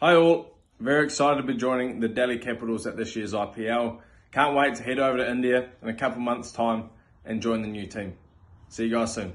Hi all, very excited to be joining the Delhi Capitals at this year's IPL. Can't wait to head over to India in a couple months' time and join the new team. See you guys soon.